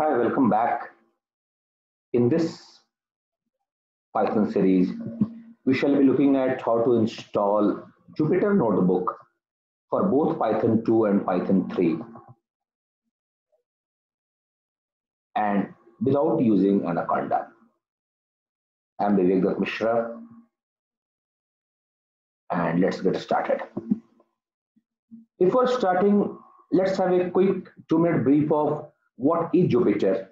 Hi, welcome back. In this Python series, we shall be looking at how to install Jupyter Notebook for both Python 2 and Python 3 and without using Anaconda. I'm Vivek Mishra and let's get started. Before starting, let's have a quick two minute brief of what is Jupyter?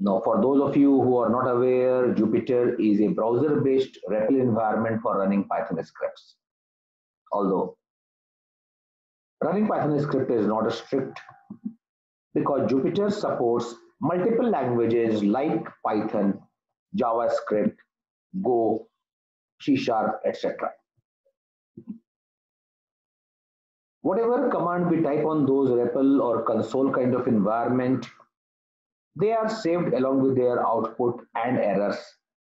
Now, for those of you who are not aware, Jupyter is a browser-based REPL environment for running Python scripts. Although running Python script is not a strict because Jupyter supports multiple languages like Python, JavaScript, Go, C Sharp, etc. whatever command we type on those REPL or console kind of environment, they are saved along with their output and errors,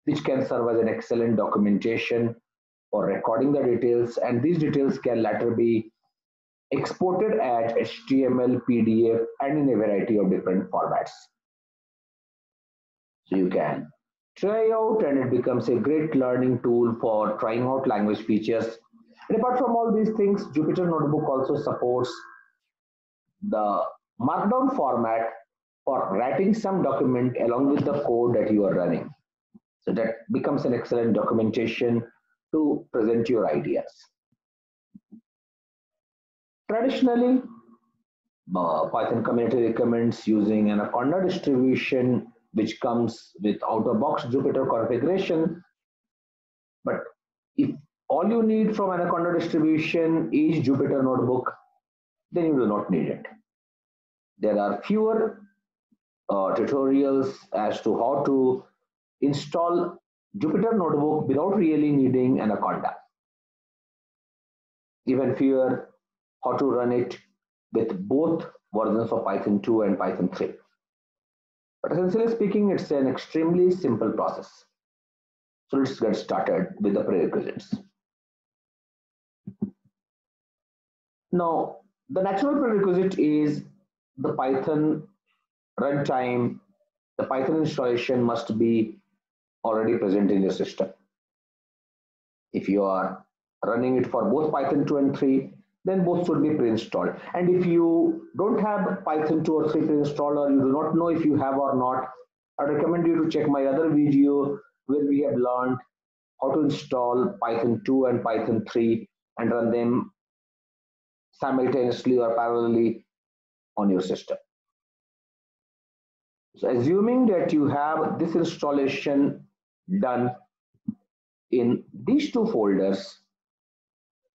which can serve as an excellent documentation for recording the details. And these details can later be exported as HTML, PDF, and in a variety of different formats. So you can try out and it becomes a great learning tool for trying out language features and apart from all these things, Jupyter Notebook also supports the markdown format for writing some document along with the code that you are running. So that becomes an excellent documentation to present your ideas. Traditionally, uh, Python community recommends using an Anaconda distribution which comes with out-of-box Jupyter configuration. But if all you need from Anaconda distribution is Jupyter Notebook, then you will not need it. There are fewer uh, tutorials as to how to install Jupyter Notebook without really needing Anaconda. Even fewer how to run it with both versions of Python 2 and Python 3. But essentially speaking, it's an extremely simple process. So let's get started with the prerequisites. Now, the natural prerequisite is the Python runtime, the Python installation must be already present in your system. If you are running it for both Python 2 and 3, then both should be pre-installed. And if you don't have Python 2 or 3 pre-installed or you do not know if you have or not, I recommend you to check my other video where we have learned how to install Python 2 and Python 3 and run them simultaneously or parallelly on your system. So assuming that you have this installation done in these two folders,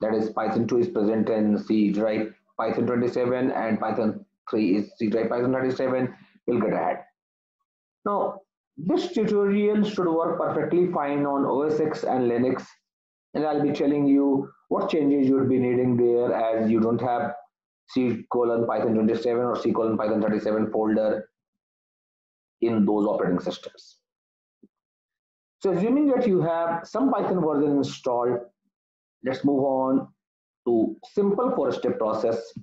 that is Python 2 is present in C drive Python 27 and Python 3 is C drive Python 27, we'll get ahead. Now, this tutorial should work perfectly fine on OS X and Linux and I'll be telling you what changes you would be needing there as you don't have C colon Python 27 or C colon Python 37 folder in those operating systems. So assuming that you have some Python version installed, let's move on to simple four-step process.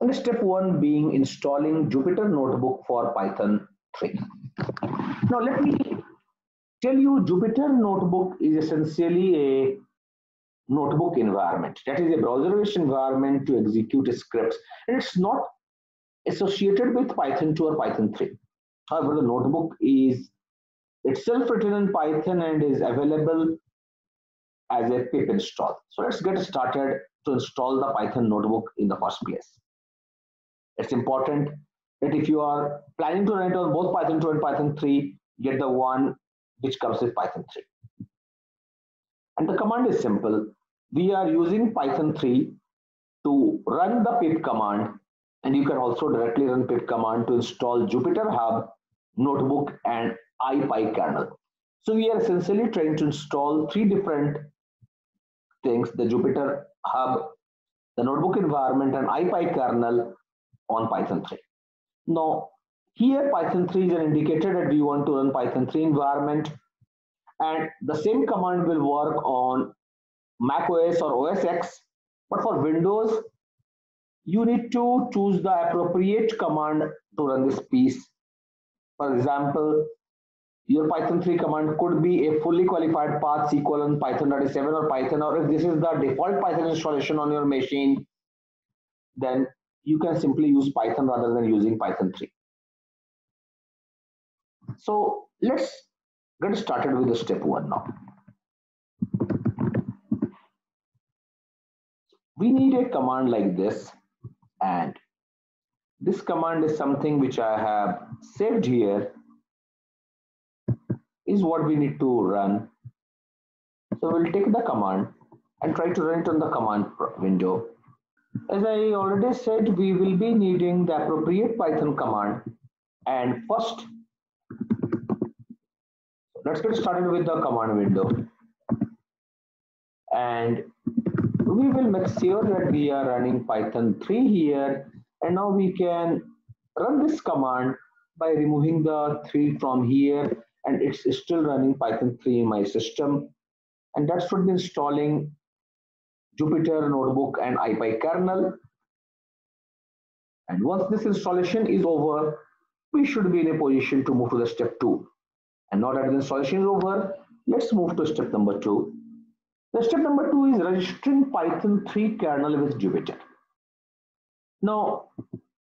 And step one being installing Jupyter Notebook for Python 3. Now let me tell you Jupyter Notebook is essentially a notebook environment. That is a browser-based environment to execute scripts. And it's not associated with Python 2 or Python 3. However, the notebook is itself written in Python and is available as a pip install. So let's get started to install the Python notebook in the first place. It's important that if you are planning to run it on both Python 2 and Python 3, get the one which comes with Python 3. And the command is simple. We are using Python 3 to run the pip command and you can also directly run pip command to install Jupyter Hub, Notebook and IPyKernel. So we are essentially trying to install three different things, the Jupyter Hub, the notebook environment and IPyKernel on Python 3. Now, here Python 3 is an indicator that we want to run Python 3 environment and the same command will work on Mac OS or OS X but for Windows you need to choose the appropriate command to run this piece. For example, your Python 3 command could be a fully qualified path c colon python.7 or Python, or if this is the default Python installation on your machine, then you can simply use Python rather than using Python 3. So let's get started with the step one now. We need a command like this and this command is something which I have saved here is what we need to run. So we'll take the command and try to run it on the command window. As I already said, we will be needing the appropriate Python command. And first, let's get started with the command window. And we will make sure that we are running Python 3 here. And now we can run this command by removing the 3 from here and it's still running Python 3 in my system. And that should be installing Jupyter Notebook and IPy kernel. And once this installation is over, we should be in a position to move to the step two. And now that the installation is over, let's move to step number two. The step number two is registering Python 3 kernel with Jupyter. Now,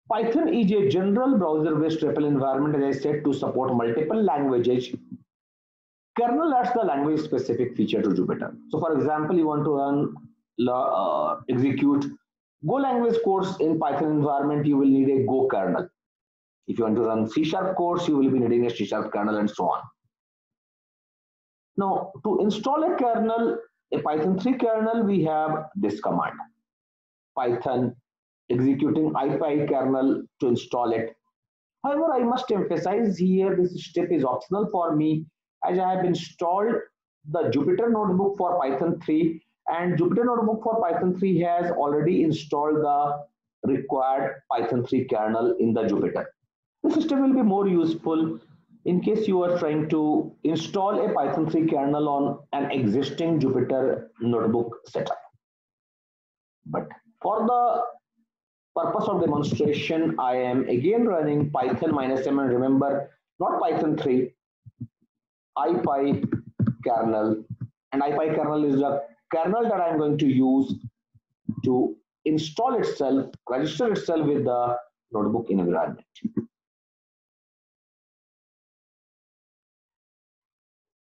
Python is a general browser-based REPL environment, as I said, to support multiple languages. Kernel adds the language-specific feature to Jupyter. So, for example, you want to run, uh, execute Go language course in Python environment, you will need a Go kernel. If you want to run C Sharp course, you will be needing a C Sharp kernel and so on. Now, to install a kernel, a Python 3 kernel, we have this command, Python executing IPy kernel to install it. However, I must emphasize here this step is optional for me as I have installed the Jupyter notebook for Python 3 and Jupyter notebook for Python 3 has already installed the required Python 3 kernel in the Jupyter. The system will be more useful in case you are trying to install a Python 3 kernel on an existing Jupyter notebook setup. But for the purpose of demonstration, I am again running Python minus m and remember not Python 3, IPy kernel and IPy kernel is the kernel that I'm going to use to install itself, register itself with the notebook environment.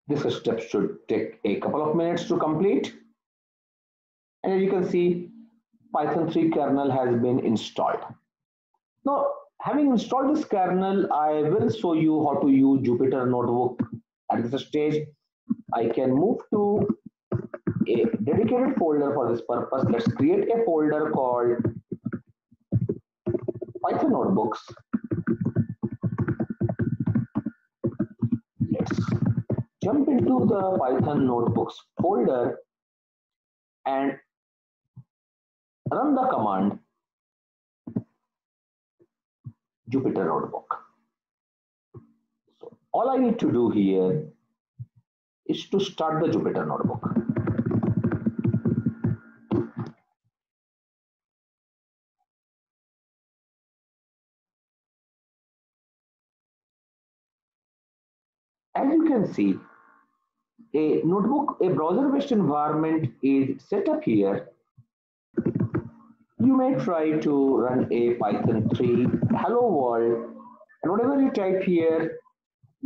This step should take a couple of minutes to complete. And as you can see, Python 3 kernel has been installed. Now, having installed this kernel, I will show you how to use Jupyter Notebook. At this stage, I can move to a dedicated folder for this purpose. Let's create a folder called Python Notebooks. Jump into the Python Notebooks folder and run the command Jupyter Notebook. So all I need to do here is to start the Jupyter Notebook. As you can see, a notebook, a browser-based environment is set up here. You may try to run a Python 3 hello world. And whatever you type here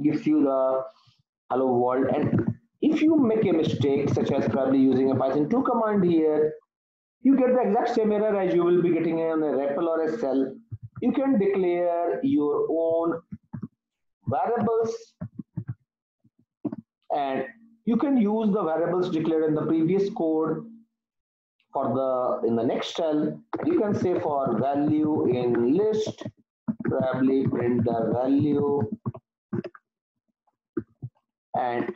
gives you the hello world. And if you make a mistake such as probably using a Python 2 command here you get the exact same error as you will be getting on a REPL or a cell. You can declare your own variables and you can use the variables declared in the previous code for the in the next cell you can say for value in list probably print the value and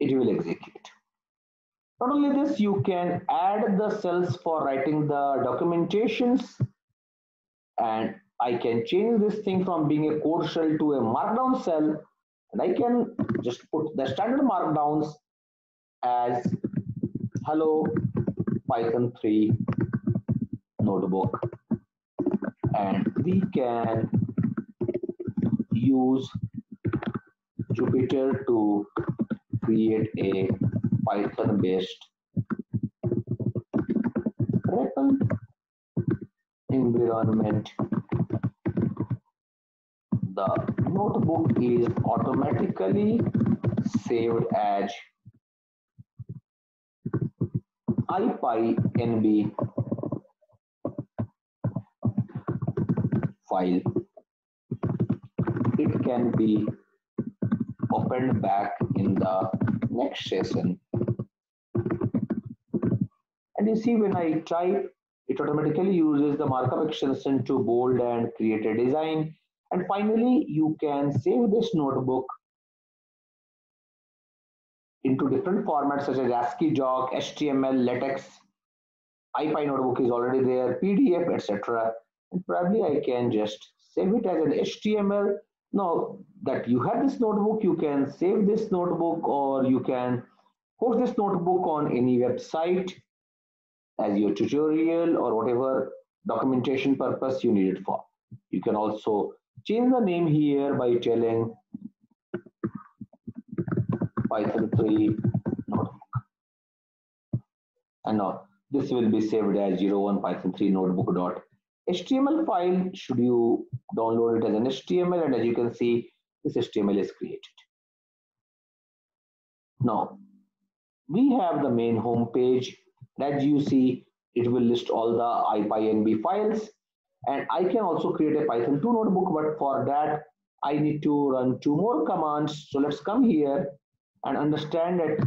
it will execute. Not only this you can add the cells for writing the documentations. And I can change this thing from being a code shell to a markdown cell and I can just put the standard markdowns as hello Python 3 notebook and we can use Jupyter to create a Python based environment. The notebook is automatically saved as IPyNB file. It can be opened back in the next session. And you see when I type, it automatically uses the markup extension to bold and create a design. And finally, you can save this notebook into different formats such as AsciiDoc, HTML, LaTeX, IPy notebook is already there, PDF, etc. And probably I can just save it as an HTML. Now that you have this notebook, you can save this notebook or you can host this notebook on any website as your tutorial or whatever documentation purpose you need it for. You can also change the name here by telling Python 3 notebook. And now this will be saved as 01 Python 3 notebook dot HTML file should you download it as an HTML and as you can see this HTML is created. Now we have the main home page as you see it will list all the IPyNB files and I can also create a Python 2 notebook but for that I need to run two more commands so let's come here and understand that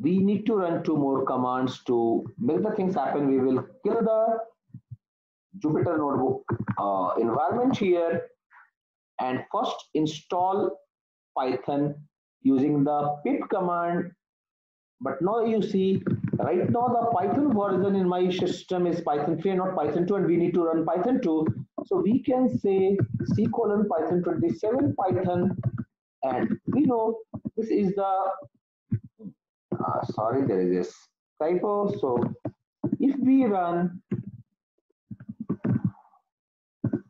we need to run two more commands to make the things happen. We will kill the Jupyter Notebook uh, environment here and first install Python using the pip command. But now you see, right now the Python version in my system is Python 3 and not Python 2 and we need to run Python 2. So we can say C colon Python 27 Python and we know this is the uh, sorry there is this typo so if we run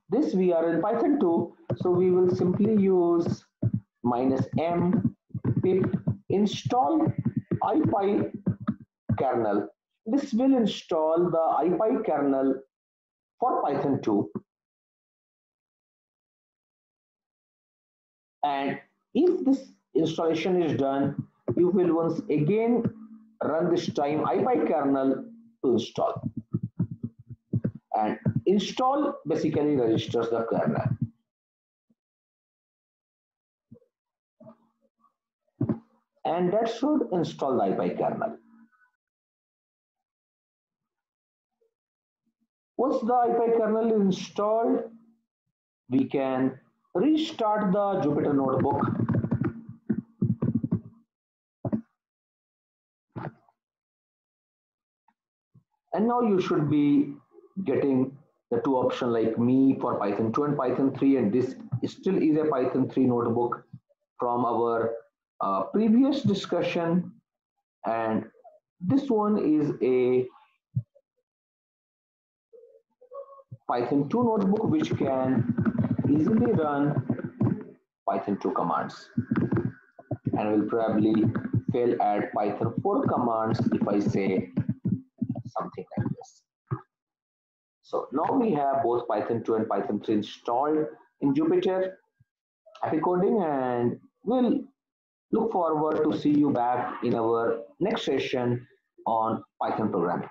this we are in python 2 so we will simply use minus m pip install ipy kernel this will install the ipy kernel for python 2 and if this installation is done, you will once again run this time ipykernel to install. And install basically registers the kernel. And that should install the ipykernel. Once the ipykernel is installed, we can restart the Jupyter notebook. And now you should be getting the two options like me for Python 2 and Python 3 and this still is a Python 3 notebook from our uh, previous discussion. And this one is a Python 2 notebook which can easily run Python 2 commands and will probably fail at Python 4 commands if I say something like this. So now we have both Python 2 and Python 3 installed in Jupyter Happy Coding and we'll look forward to see you back in our next session on Python programming.